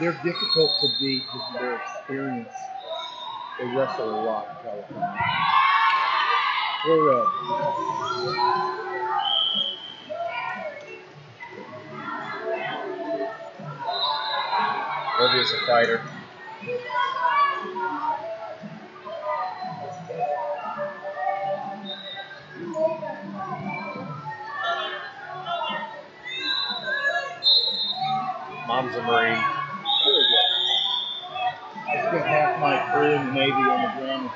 They're difficult to beat because of their experience. They wrestle a lot in California. We're a fighter. Mom's a Marine. I spent half my career in the Navy on the ground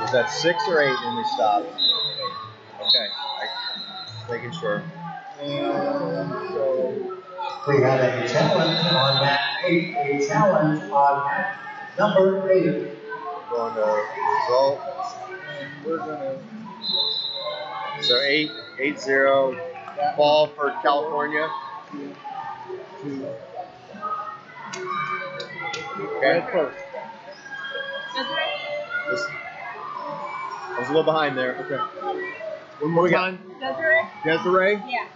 with that six or eight when we stopped? Okay, I, making sure. And so We had a challenge on that eight, a challenge on that number eight. Going to result. we're gonna So eight, eight zero. Ball for California. Okay. red first. I was a little behind there. Okay. One more time. Desiree? Desiree. Yeah.